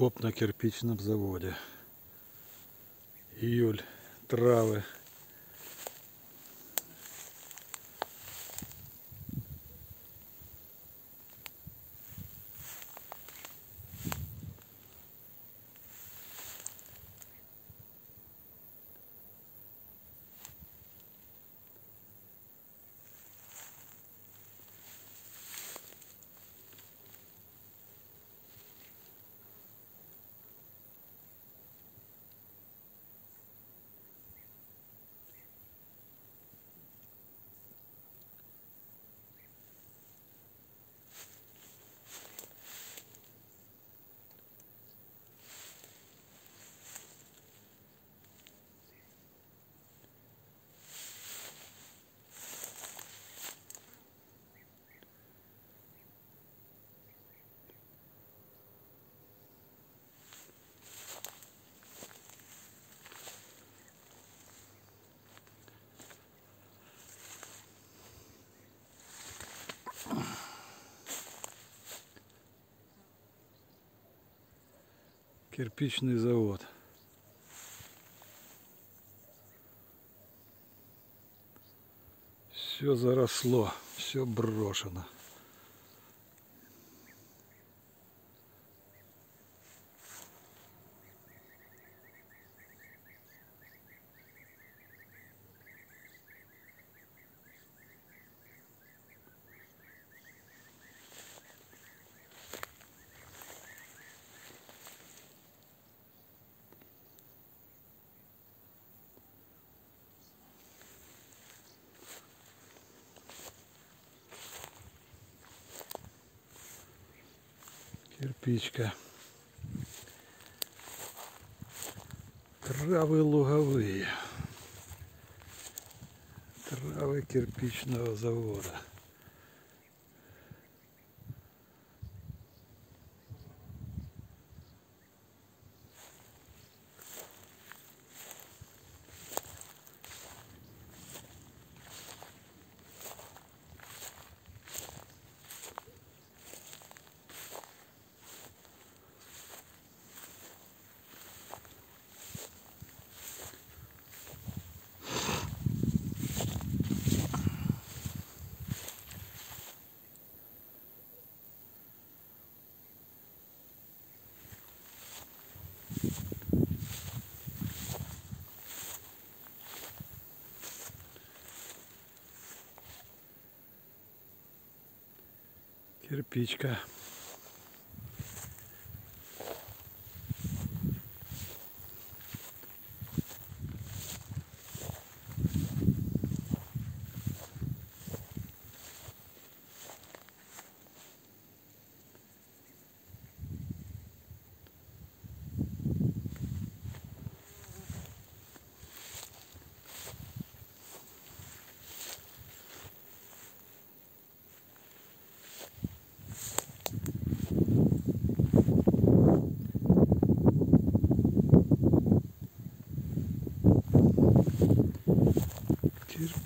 Окоп на кирпичном заводе. Июль. Травы. Кирпичный завод. Все заросло, все брошено. Кирпичка. Травы луговые. Травы кирпичного завода. Кирпичка.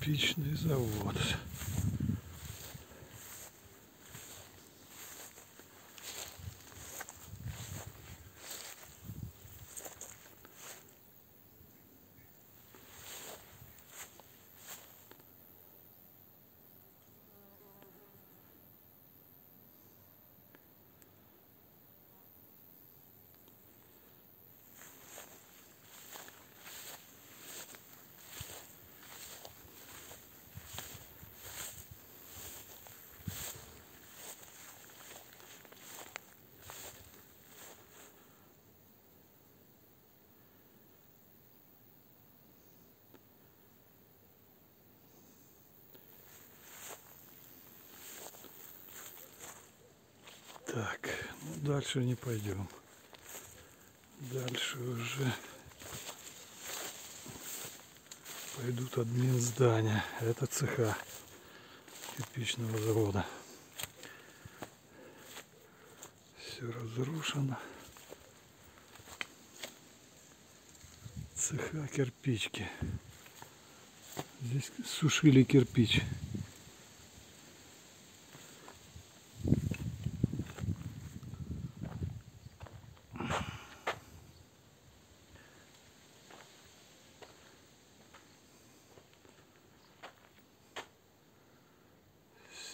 Кирпичный завод. Так, ну дальше не пойдем. Дальше уже пойдут админ здания. Это цеха кирпичного завода. Все разрушено. Цеха кирпички. Здесь сушили кирпич.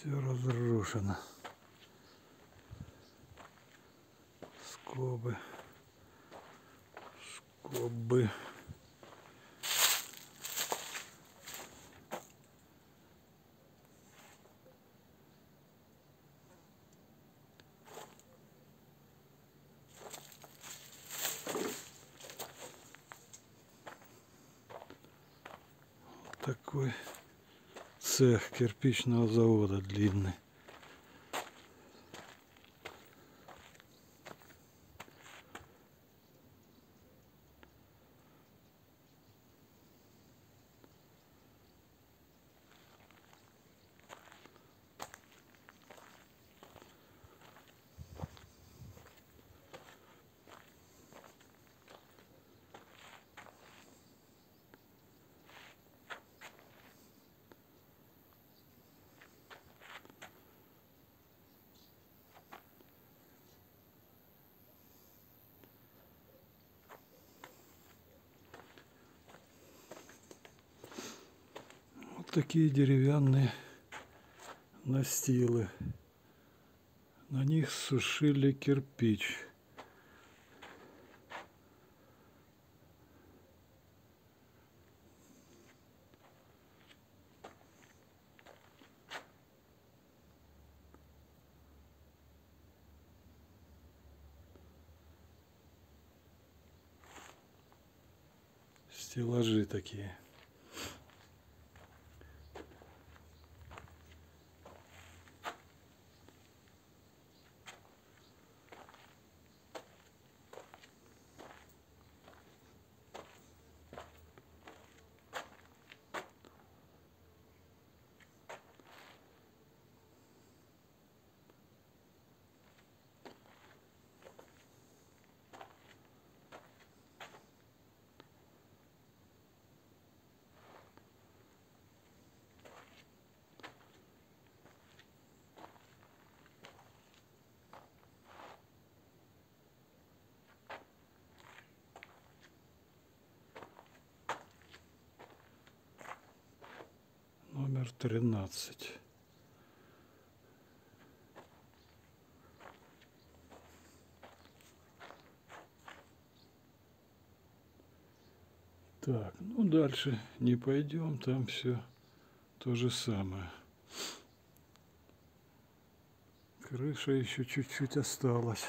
Все разрушено. Скобы. Скобы. Такой цех кирпичного завода длинный. Такие деревянные настилы. На них сушили кирпич. Стеллажи такие. Номер тринадцать. Так, ну дальше не пойдем, там все то же самое. Крыша еще чуть-чуть осталась.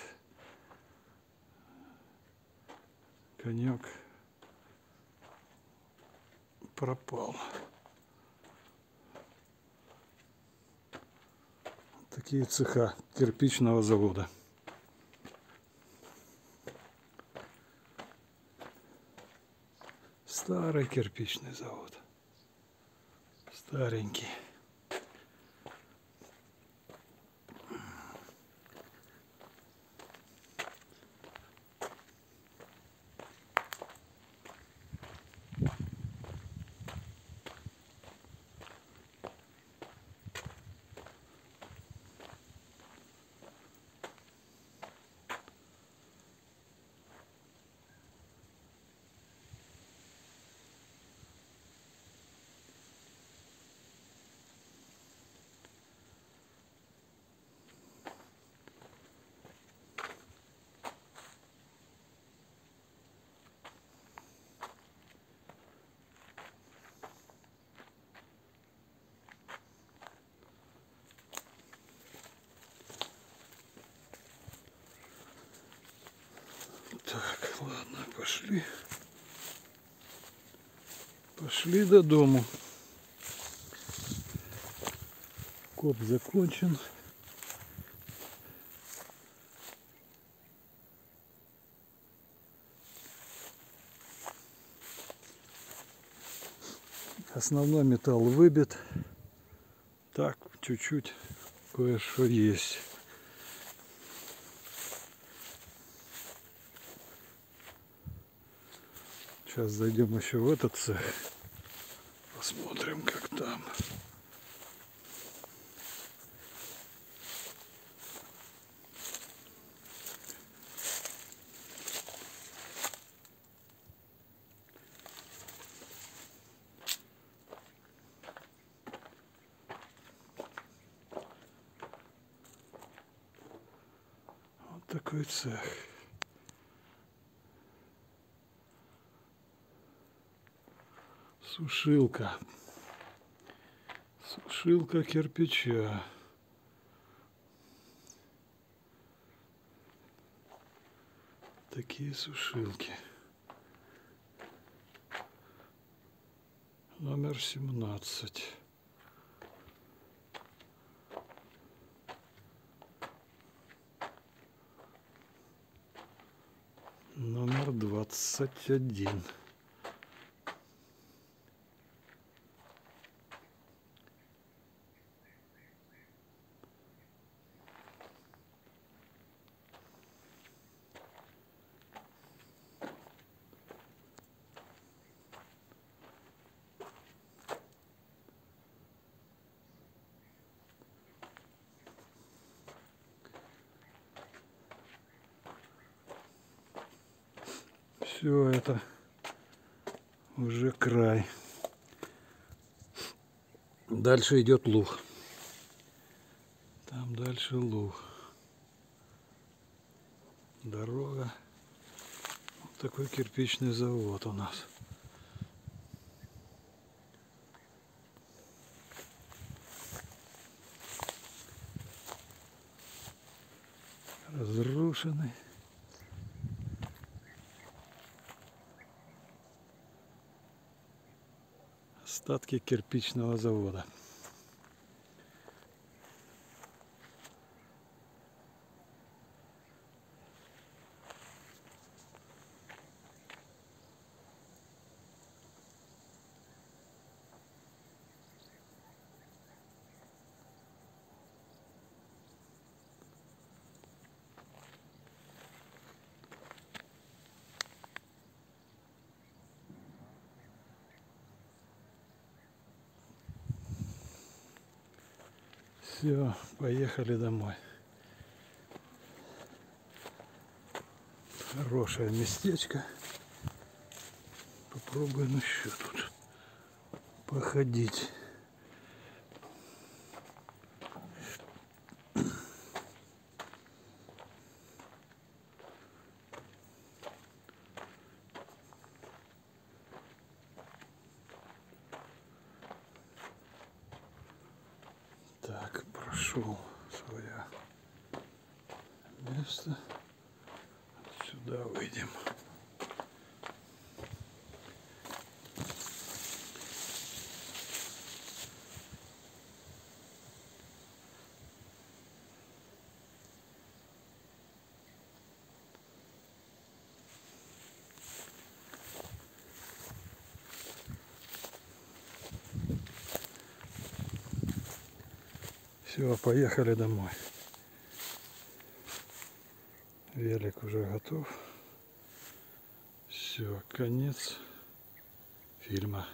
Конек пропал. Такие цеха кирпичного завода. Старый кирпичный завод. Старенький. Ладно, пошли. Пошли до дому. Коп закончен. Основной металл выбит. Так, чуть-чуть кое-что есть. Сейчас зайдем еще в этот цех. Посмотрим, как там. Вот такой цех. Сушилка. Сушилка кирпича. Такие сушилки. Номер 17. Номер 21. Все это уже край. Дальше идет луг. Там дальше луг. Дорога. Вот такой кирпичный завод у нас. Разрушенный. Остатки кирпичного завода. Все, поехали домой. Хорошее местечко. Попробуем еще тут походить. Прошел свое место. Сюда выйдем. Все, поехали домой. Велик уже готов. Все, конец фильма.